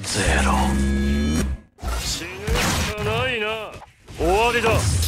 ゼロ。死ぬしかないな。終わりだ。